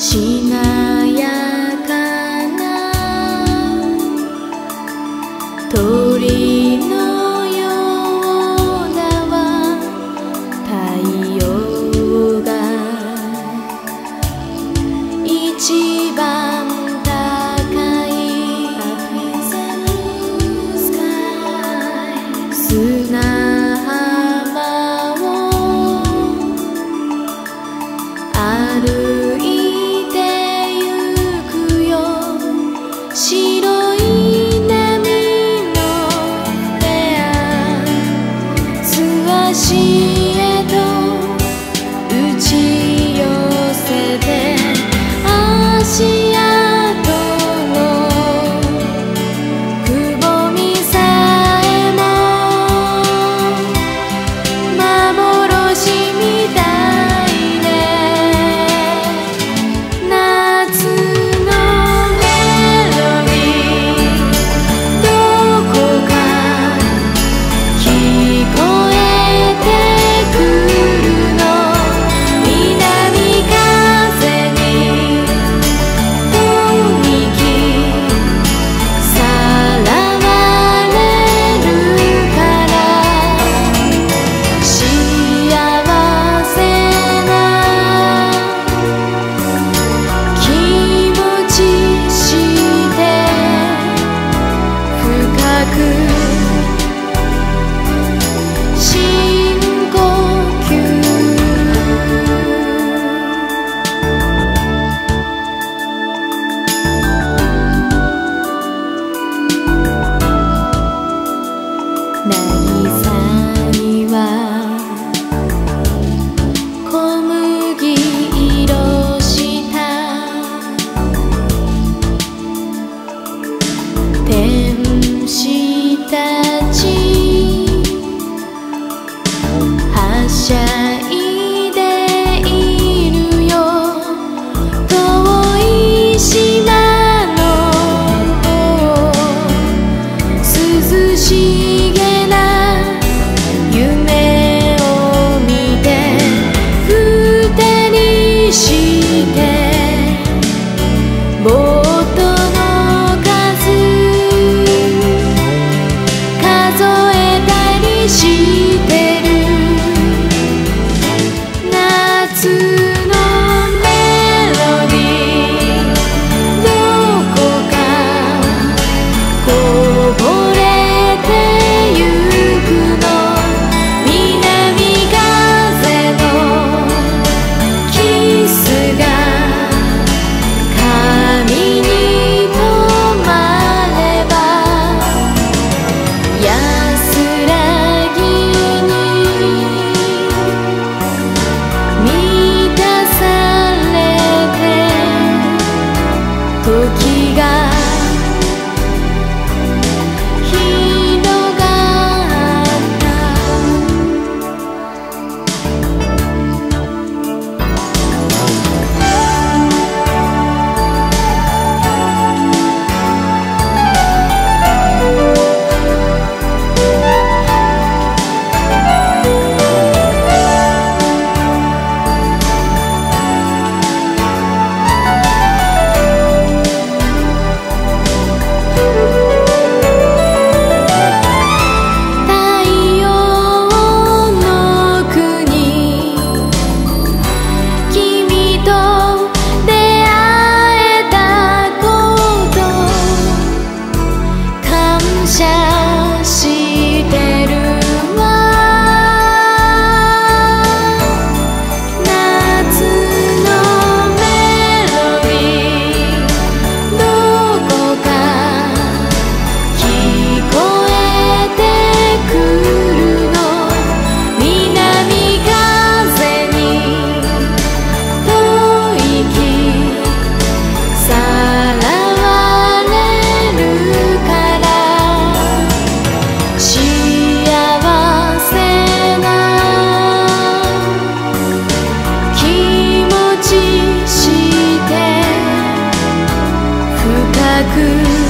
しない天じゃく